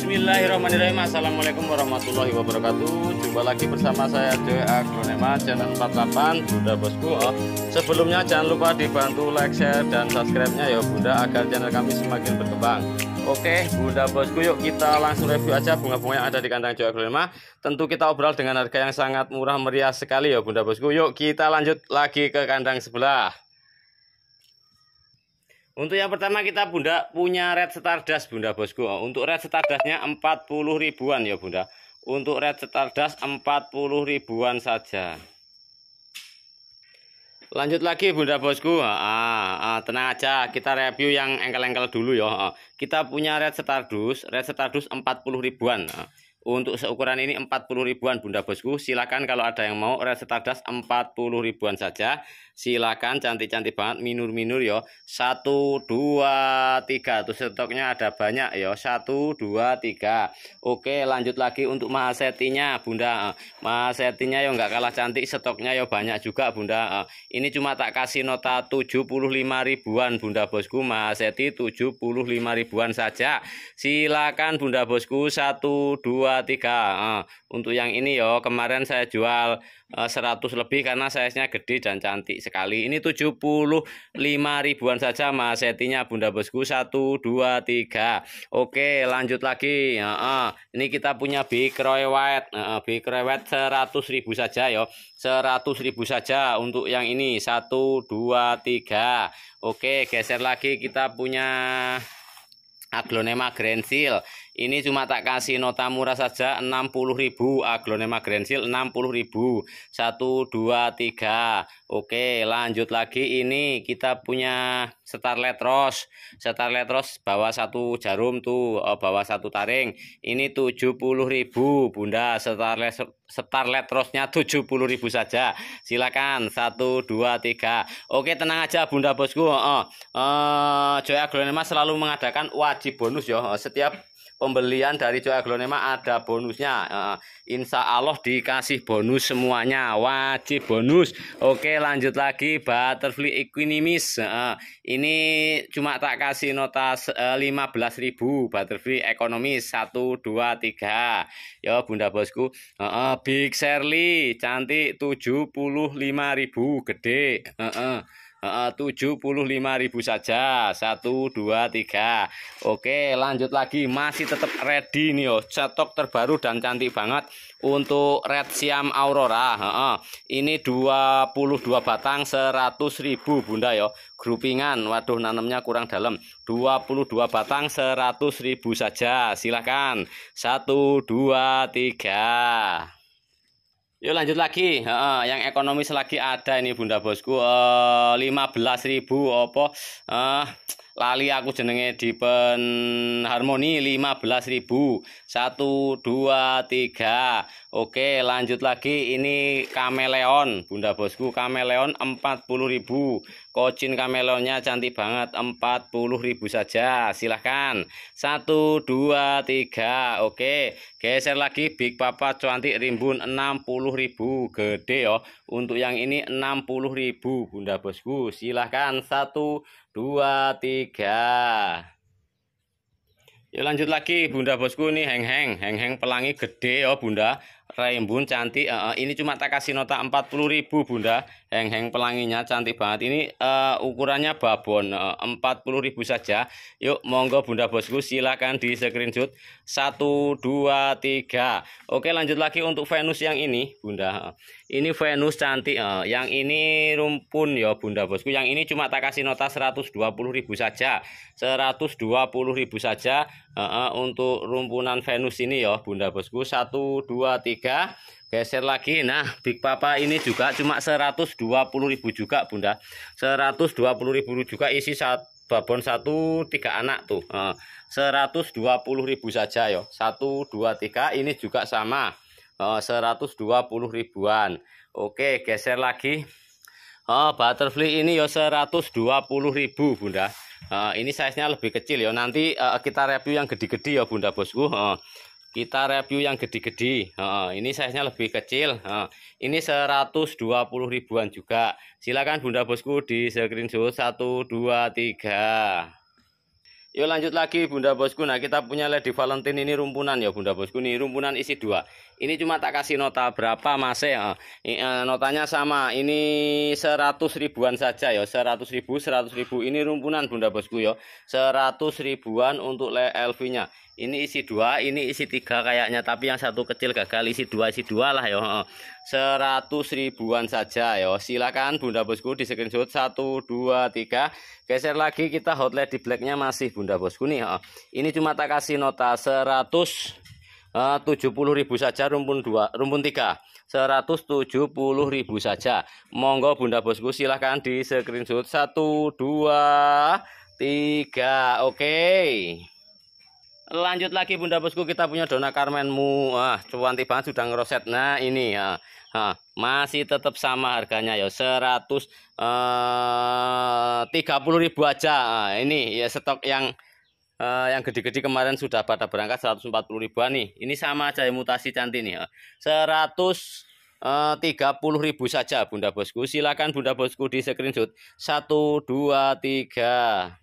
Bismillahirrahmanirrahim. Assalamualaikum warahmatullahi wabarakatuh. Jumpa lagi bersama saya Joy Aglonema Channel 48 Bunda Bosku. Oh, Sebelumnya jangan lupa dibantu like, share, dan subscribe-nya ya Bunda Agar channel kami semakin berkembang. Oke Bunda Bosku yuk kita langsung review aja bunga-bunga yang ada di kandang Joy Aglonema Tentu kita obrol dengan harga yang sangat murah meriah sekali ya Bunda Bosku. Yuk kita lanjut lagi ke kandang sebelah untuk yang pertama kita bunda punya red stardust bunda bosku. Untuk red stardustnya 40 ribuan ya bunda. Untuk red stardust 40 ribuan saja. Lanjut lagi bunda bosku. Ah, ah, tenang aja kita review yang engkel-engkel dulu ya. Ah, kita punya red stardust, red stardust 40 ribuan. Ah, untuk seukuran ini 40 ribuan bunda bosku. Silakan kalau ada yang mau red stardust 40 ribuan saja. Silakan cantik-cantik banget minur-minur yo. Satu dua tiga. Tuh stoknya ada banyak yo. Satu dua tiga. Oke lanjut lagi untuk mahasetinya bunda. Mahasetinya yo nggak kalah cantik. Stoknya yo banyak juga bunda. Ini cuma tak kasih nota 75 ribuan bunda bosku. Mahaseti 75 ribuan saja. Silakan bunda bosku. Satu dua tiga untuk yang ini yo kemarin saya jual 100 eh, lebih karena size-nya gede dan cantik sekali. Ini 75 ribuan saja Mas setinya Bunda Bosku 1 2 3. Oke, lanjut lagi. Ini kita punya Big Roy White. Big Roy White 100 ribu saja yo. 100 ribu saja untuk yang ini 1 2 3. Oke, geser lagi kita punya Aglonema Grensil ini cuma tak kasih nota murah saja 60.000 Aglonema Grensil 60.000 1 2 3 Oke lanjut lagi. Ini kita punya Starlet Rose Starlet Rose bawa satu jarum tuh oh, bawa satu taring. Ini 70.000 Bunda. Starlet Starlet Rose-nya 70.000 saja. Silakan. 1 2 3 Oke tenang aja Bunda Bosku. Oh, oh. Joy Aglonema selalu mengadakan wajib bonus ya setiap pembelian dari Joy Aglonema ada bonusnya. Uh, insya Allah dikasih bonus semuanya, wajib bonus. Oke, lanjut lagi Butterfly Equinimis. Uh, ini cuma tak kasih nota uh, eh, 15.000 Butterfly Ekonomis 123. 2 Ya, Bunda Bosku. Uh, uh, Big Shirley cantik 75.000 gede. Uh, uh. Uh, 75.000 saja. 1 2 3. Oke, lanjut lagi masih tetap ready nih yo. Cetok terbaru dan cantik banget untuk red siam aurora. Heeh. Ini 22 batang 100.000 Bunda yo. Grupingan. Waduh, nanamnya kurang dalam. 22 batang 100.000 saja. Silakan. 1 2 3. Yuk lanjut lagi, uh, yang ekonomis lagi ada ini bunda bosku, uh, 15.000 opo, uh, lali aku jenenge di pen harmoni 15.000 1 2 3 oke lanjut lagi. Ini kameleon. Bunda bosku kameleon 40.000 kocin kameleonnya cantik banget 40.000 saja. Silahkan. 1 2 3 oke geser lagi. Big papa cantik rimbun 60.000 gede yo untuk yang ini 60.000 bunda bosku. Silahkan. 1 dua, tiga. Yuk lanjut lagi bunda bosku nih heng-heng heng-heng pelangi gede ya bunda Raimbun cantik. Uh, ini cuma tak kasih nota 40.000 bunda. Heng-heng pelanginya cantik banget. Ini uh, ukurannya babon. Uh, 40.000 saja. Yuk monggo bunda bosku silahkan di screenshot. 1 2 3 oke lanjut lagi untuk Venus yang ini bunda. Ini Venus cantik. Uh, yang ini rumpun ya bunda bosku. Yang ini cuma tak kasih nota 120.000 saja. 120.000 saja uh, untuk rumpunan Venus ini ya bunda bosku. 1 2 3 geser lagi. Nah Big Papa ini juga cuma 120.000 juga Bunda. 120.000 juga isi saat babon satu tiga anak tuh. Uh, 120.000 saja yo 1 2 3 ini juga sama. Uh, 120 ribuan. Oke geser lagi. Oh, butterfly ini ya 120.000 Bunda. Uh, ini size-nya lebih kecil ya. Nanti uh, kita review yang gede-gede ya Bunda Bosku. Uh, kita review yang gede-gede uh, ini size-nya lebih kecil uh, ini 120 ribuan juga silakan bunda bosku di screenshot 1 2 3 Yuk lanjut lagi Bunda Bosku. Nah kita punya Lady Valentine ini rumpunan ya Bunda Bosku. Ini rumpunan isi dua. Ini cuma tak kasih nota berapa mas ya. E, notanya sama. Ini 100 ribuan saja ya. 100 ribu, 100 ribu. Ini rumpunan Bunda Bosku ya. 100 ribuan untuk LV nya ini isi dua ini isi tiga kayaknya tapi yang satu kecil gagal isi dua isi dua lah ya seratus ribuan saja ya silakan bunda bosku di screenshot satu dua tiga geser lagi kita hotlet di blacknya masih bunda bosku nih ini cuma tak kasih nota seratus eh, tujuh puluh ribu saja rumpun dua rumpun tiga seratus tujuh puluh ribu saja monggo bunda bosku silahkan di screenshot satu dua tiga oke okay. Lanjut lagi Bunda Bosku kita punya Dona Carmenmu. Wah, cuanti banget sudah ngeroset. Nah, ini ya. Nah, masih tetap sama harganya ya 130 eh, ribu aja. Nah, ini ya stok yang uh, yang gede-gede kemarin sudah pada berangkat 140 ribuan nih. Ini sama aja mutasi cantik nih. Ya. 100 uh, 30 ribu saja Bunda Bosku. Silakan Bunda Bosku di screenshot. 1 2 3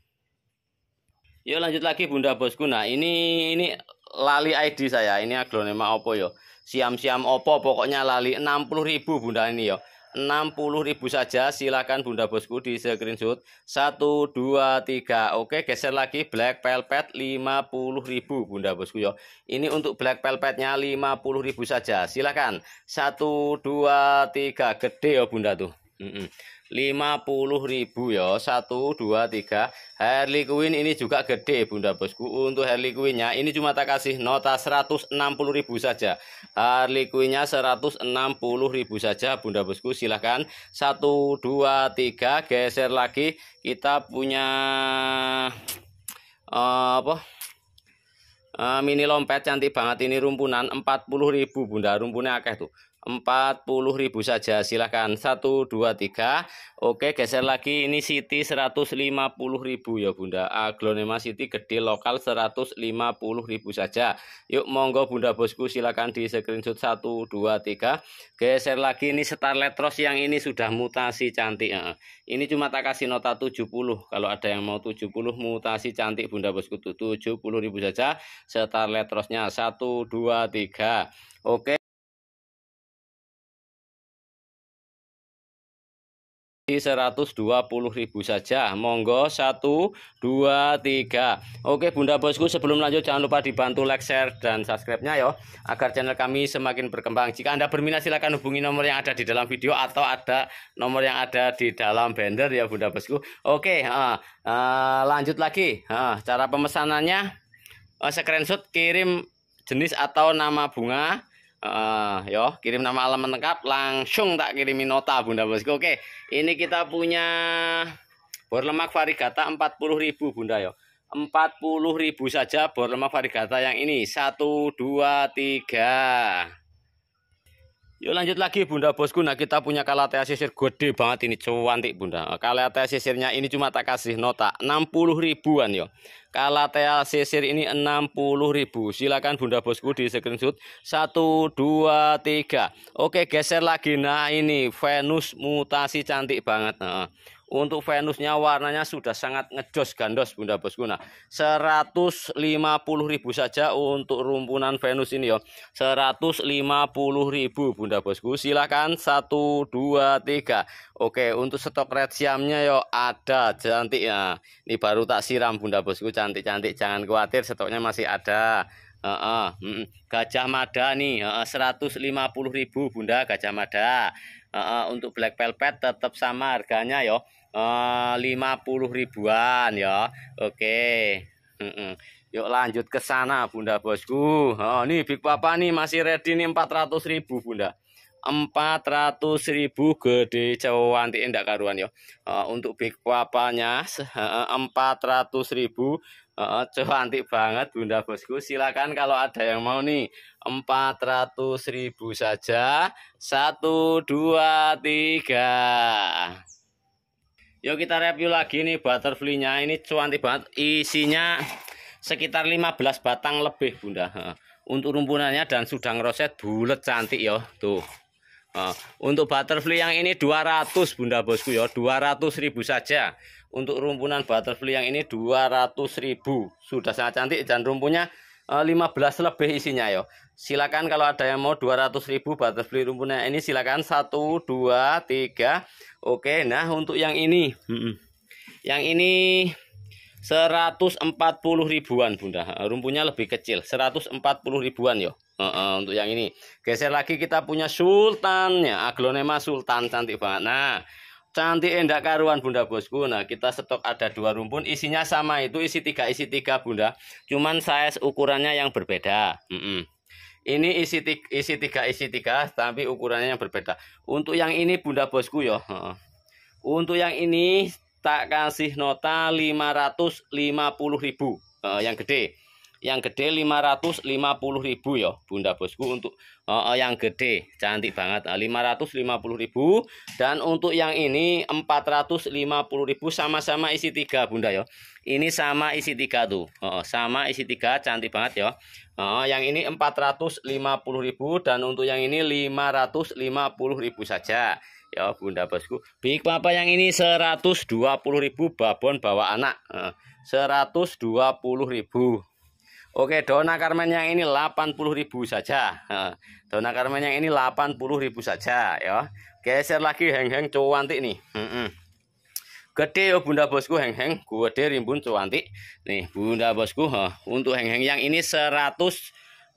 Yuk lanjut lagi Bunda Bosku. Nah, ini ini lali ID saya. Ini aglonema Oppo yo. Siam-siam Oppo pokoknya lali 60.000 Bunda ini yo. 60.000 saja. Silakan Bunda Bosku di screenshot. 1 2 3 Oke geser lagi. Black Velvet 50.000 Bunda Bosku yo Ini untuk Black Velvetnya 50.000 saja. Silakan. 1 2 3 gede ya Bunda tuh. Mm -mm. 50.000 ya. 1 2 3. Harley Quinn ini juga gede Bunda Bosku. Untuk Harley Quinn-nya ini cuma tak kasih nota 160.000 saja. Harley Quinn-nya 160.000 saja Bunda Bosku. Silahkan 1 2 3 geser lagi. Kita punya uh, apa? Uh, mini lompet cantik banget ini rumpunan 40.000 Bunda. Rumpunnya akeh tuh. 40.000 saja. Silahkan 1 2 3 Oke geser lagi. Ini City 150.000 ya Bunda. Aglonema City gede lokal 150.000 saja. Yuk monggo Bunda bosku. Silahkan di screenshot. 1 2 3 Geser lagi. Ini Starlet Rose yang ini sudah mutasi cantik. Ini cuma tak kasih nota 70 Kalau ada yang mau 70 mutasi cantik Bunda bosku. 70.000 saja Starlet Rose nya 1 2 3 Oke 120.000 saja. Monggo 1 2 3 Oke Bunda Bosku sebelum lanjut jangan lupa dibantu like share dan subscribe nya ya agar channel kami semakin berkembang. Jika Anda berminat silahkan hubungi nomor yang ada di dalam video atau ada nomor yang ada di dalam banner ya Bunda Bosku. Oke uh, uh, lanjut lagi. Uh, cara pemesanannya. Uh, screenshot kirim jenis atau nama bunga Uh, yo kirim nama alamat lengkap langsung tak kirimi nota bunda bosku. Oke ini kita punya bor lemak varigata 40.000 bunda yo. 40.000 saja bor lemak varigata yang ini. 1 2 3 Yuk lanjut lagi bunda bosku. Nah kita punya kalatea sisir gede banget ini Cuantik bunda. Kalatea sisirnya ini cuma tak kasih nota 60 ribuan yo. Kalatea sisir ini 60 ribu. Silakan bunda bosku di screenshot. 1, 2, 3 Oke geser lagi. Nah ini Venus mutasi cantik banget nah, untuk Venusnya warnanya sudah sangat ngejos gandos Bunda Bosku. Nah, 150.000 saja untuk rumpunan Venus ini ya. 150.000 Bunda Bosku. Silakan 1 2 3. Oke, untuk stok red siamnya yo ada cantik ya. Ini baru tak siram Bunda Bosku cantik-cantik. Jangan khawatir stoknya masih ada. Uh, uh, uh, gajah mada nih uh, 150.000 Bunda gajah mada. Uh, uh, untuk black velvet tetap sama harganya yo. Uh, 50 ribuan ya oke. Yuk lanjut ke sana bunda bosku. Oh nih big papa nih masih ready nih 400 ribu bunda. 400 ribu gede cantik enggak karuan ya uh, untuk big papanya uh, 400 uh, cantik banget bunda bosku silakan kalau ada yang mau nih 400 ribu saja 1 2 3 Yuk kita review lagi nih butterfly-nya. Ini cuanti banget. Isinya sekitar 15 batang lebih, Bunda. Untuk rumpunannya dan sudah ngeroset bulat cantik ya. Tuh. Uh, untuk butterfly yang ini 200 Bunda Bosku ya, 200 ribu saja. Untuk rumpunan butterfly yang ini 200 ribu. Sudah sangat cantik dan rumpunya uh, 15 lebih isinya ya. Silakan kalau ada yang mau 200 ribu butterfly rumpunan ini silakan 1 2 3. Oke, nah untuk yang ini. Yang ini 140 ribuan bunda rumpunya lebih kecil 140 ribuan yo uh, uh, untuk yang ini. Geser lagi kita punya sultannya. Aglonema sultan cantik banget. Nah cantik endak karuan bunda bosku. Nah kita stok ada dua rumpun. Isinya sama itu isi tiga isi tiga bunda. Cuman size ukurannya yang berbeda. Mm -mm. ini isi tiga, isi tiga isi tiga tapi ukurannya yang berbeda. Untuk yang ini bunda bosku uh, untuk yang ini tak kasih nota 550.000 uh, yang gede yang gede 550.000 ya Bunda Bosku. Untuk uh, yang gede cantik banget. Uh, 550.000 dan untuk yang ini 450.000 sama-sama isi tiga Bunda ya. Ini sama isi tiga tuh. Uh, sama isi tiga cantik banget ya. Uh, yang ini 450.000 dan untuk yang ini 550.000 saja. Ya bunda bosku. Big papa yang ini 120.000 babon bawa anak. 120.000 Oke dona karmen yang ini 80.000 saja. Dona karmen yang ini 80.000 saja ya. Geser lagi heng-heng cuantik nih. Gede ya bunda bosku heng-heng. Gede rimbun cuantik nih bunda bosku untuk heng-heng yang ini 100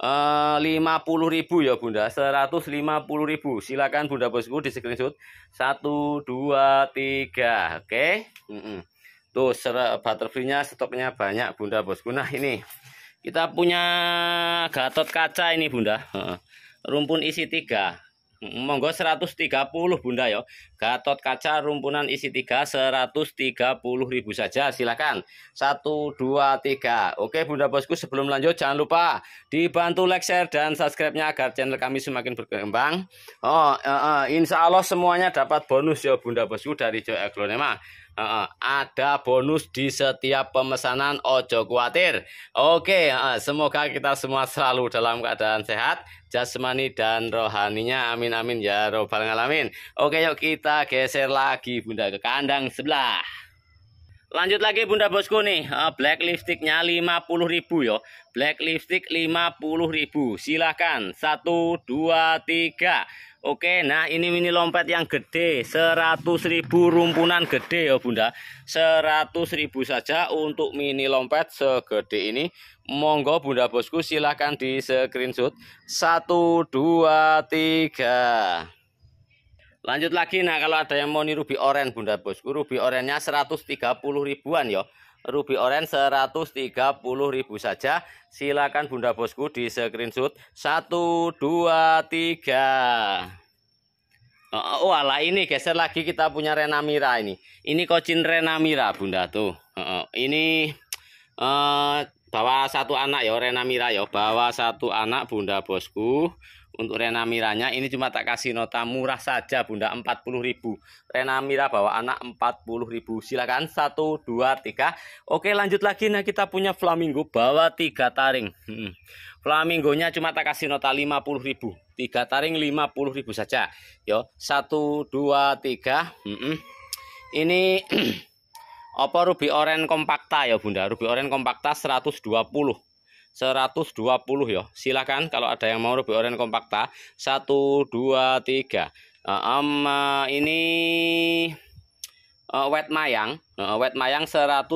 Eh, lima puluh ribu ya bunda. seratus lima puluh ribu. Silakan bunda bosku di screenshot. Satu dua tiga. Oke? Mm -mm. tuh butterfly-nya stoknya banyak bunda bosku. Nah ini kita punya gatot kaca ini bunda. Rumpun isi tiga. Monggo 130 bunda ya. Gatot kaca rumpunan isi 3 130 ribu saja. Silakan. 1 2 3 oke bunda bosku sebelum lanjut jangan lupa dibantu like share dan subscribe nya agar channel kami semakin berkembang. Oh uh, uh, insya Allah semuanya dapat bonus ya bunda bosku dari Joy Aglonema uh, ada bonus di setiap pemesanan ojo khawatir oke uh, semoga kita semua selalu dalam keadaan sehat jasmani dan rohaninya. Amin amin ya robbal alamin. Oke yuk kita geser lagi bunda ke kandang sebelah. Lanjut lagi bunda bosku nih. Uh, black lipsticknya 50.000 yo. Black lipstick 50.000 silahkan 1 2 3 Oke, nah ini mini lompet yang gede, 100.000 rumpunan gede ya Bunda. 100.000 saja untuk mini lompet segede ini. Monggo Bunda Bosku silahkan di screenshot. 1 2 3. Lanjut lagi nah kalau ada yang mau nih ruby orange Bunda Bosku, ruby orange-nya 130 ribuan ya. Ruby orange 130.000 saja. Silakan Bunda Bosku di screenshot 1 2 3. Oh, ala ini geser lagi kita punya Renamira ini. Ini kocin Renamira Bunda tuh. Oh, ini uh, bawa satu anak ya Renamira ya. Bawa satu anak Bunda Bosku untuk Rena Miranya ini cuma tak kasih nota murah saja Bunda 40.000 Rena Mira bawa anak 40.000 silakan 1 2 3 Oke lanjut lagi nah kita punya flamingo bawa tiga taring. Hmm. Flamingonya cuma tak kasih nota 50.000 tiga taring 50.000 saja. Yo 1 2 3 hmm. ini apa ruby orange kompakta ya Bunda? Ruby orange kompakta 120 120 ya. Silakan kalau ada yang mau ruby orange kompakta 1 2 3. Uh, um, uh, ini uh, wet mayang, uh, wet mayang 120.000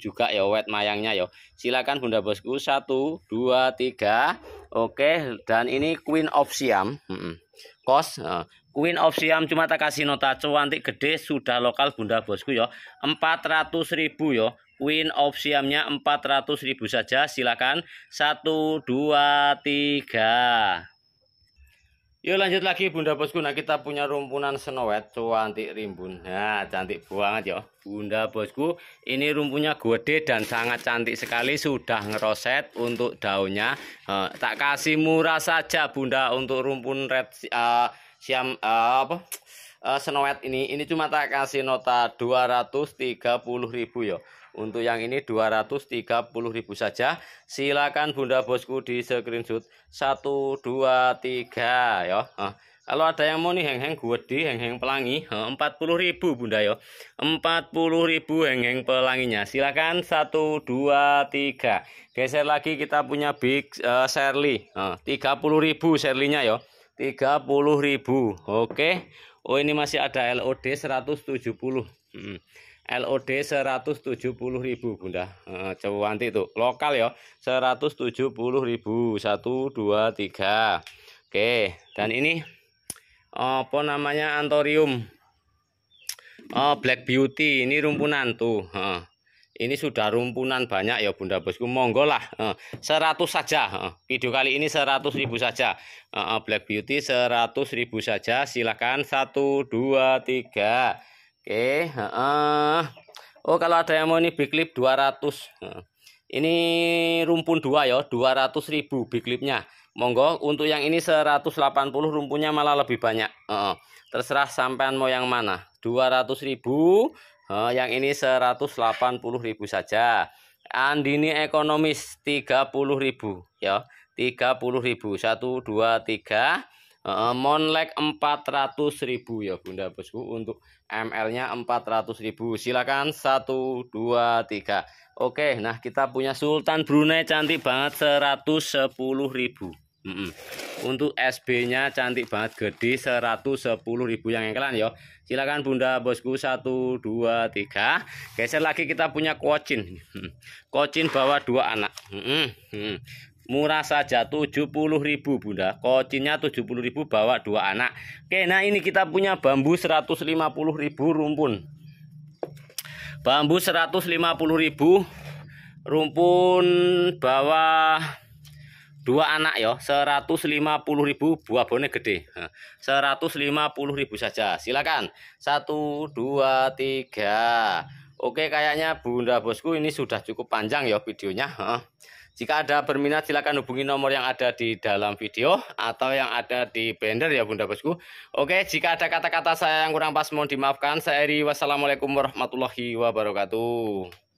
juga ya wet mayangnya ya. Silakan Bunda Bosku 1 2 3. Oke, dan ini Queen of Siam. Hmm. Kos uh, Queen of Siam cuma tak kasih nota cuantik gede sudah lokal Bunda Bosku ya. 400.000 ya. Queen of Siamnya 400.000 saja. Silakan. 1 2 3 Yuk lanjut lagi Bunda Bosku. Nah kita punya rumpunan senowet cantik rimbun. Nah cantik banget ya Bunda Bosku Ini rumpunya gede dan sangat cantik sekali. Sudah ngeroset untuk daunnya. Uh, Tak kasih murah saja Bunda Untuk rumpun red uh, siam uh, apa? Uh, senowet ini. Ini cuma tak kasih nota 230.000 ya untuk yang ini 230.000 saja. Silakan Bunda Bosku di screenshot 1 2 3 ya. kalau ada yang mau nih heng-heng di heng-heng pelangi, 40.000 Bunda yo. 40.000 heng-heng pelanginya. Silakan 1 2 3. Geser lagi kita punya Big uh, Shirley. Uh, 30.000 Shirley-nya yo. 30.000. Oke. Oh, ini masih ada LOD 170. Hmm. LOD 170.000 Bunda. Coba nanti itu. Lokal ya. 170.000. 1 2 3. Oke, dan ini apa namanya antorium. Oh, black beauty. Ini rumpunan tuh. Ini sudah rumpunan banyak ya bunda bosku. Monggo lah 100 saja video kali ini 100 ribu saja. Black beauty 100 ribu saja. Silahkan 1 2 3 oke oh kalau ada yang mau ini big clip 200 ini rumpun dua ya 200 ribu big clipnya. Monggo untuk yang ini 180 rumpunya malah lebih banyak. Uh, terserah sampean mau yang mana. 200.000 uh, yang ini 180.000 saja. Andini ekonomis 30.000 ya. 30.000 1 2 3 Uh, Monlek 400.000 ya Bunda Bosku untuk ML-nya 400.000. Silakan 1 2 3. Oke, nah kita punya Sultan Brunei cantik banget 110.000. Mm -mm. Untuk SB-nya cantik banget gede 110.000 yang engkelan ya. Silakan Bunda Bosku 1 2 3. Geser lagi kita punya kocin. Kocin bawa dua anak. Mm -mm. Murah saja 70.000 Bunda. Kocinnya 70.000 bawa dua anak. Oke, nah ini kita punya bambu 150.000 rumpun. Bambu 150.000 rumpun bawah dua anak ya 150.000 buah bone gede. 150.000 saja. Silakan. 1 2 3 Oke kayaknya Bunda Bosku ini sudah cukup panjang ya videonya jika ada berminat silakan hubungi nomor yang ada di dalam video atau yang ada di banner ya Bunda Bosku. Oke, jika ada kata-kata saya yang kurang pas mohon dimaafkan. Saya Eri. Wassalamualaikum warahmatullahi wabarakatuh.